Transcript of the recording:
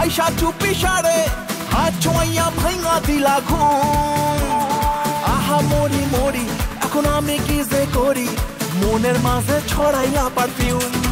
আইসা চুপি সারে, হাত ছোঁয়া ভাইঙা দিলা ঘুম। আহা মরি মরি, এখন আমি কি যে করি? মনের মাঝে ছড়াইলা পারফিউম।